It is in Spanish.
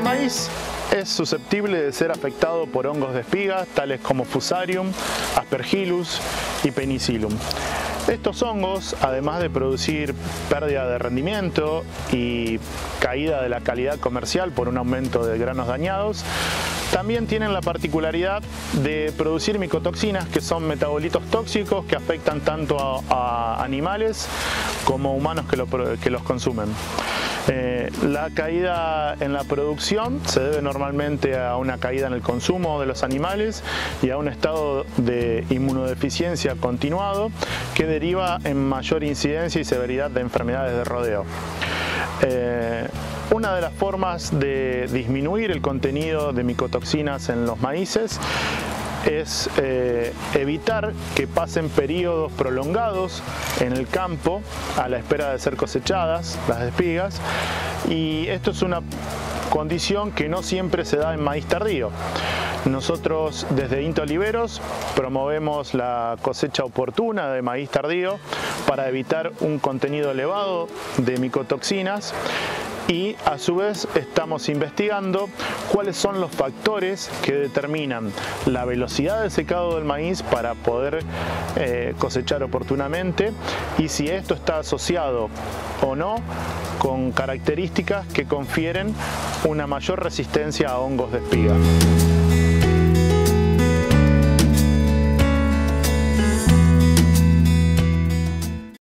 maíz es susceptible de ser afectado por hongos de espiga, tales como Fusarium, Aspergillus y Penicillium. Estos hongos, además de producir pérdida de rendimiento y caída de la calidad comercial por un aumento de granos dañados, también tienen la particularidad de producir micotoxinas, que son metabolitos tóxicos que afectan tanto a, animales como humanos que los consumen. Eh, la caída en la producción se debe normalmente a una caída en el consumo de los animales y a un estado de inmunodeficiencia continuado que deriva en mayor incidencia y severidad de enfermedades de rodeo. Eh, una de las formas de disminuir el contenido de micotoxinas en los maíces es eh, evitar que pasen periodos prolongados en el campo a la espera de ser cosechadas las espigas y esto es una condición que no siempre se da en maíz tardío. Nosotros desde Inta Oliveros promovemos la cosecha oportuna de maíz tardío para evitar un contenido elevado de micotoxinas y a su vez estamos investigando cuáles son los factores que determinan la velocidad de secado del maíz para poder eh, cosechar oportunamente y si esto está asociado o no con características que confieren una mayor resistencia a hongos de espiga.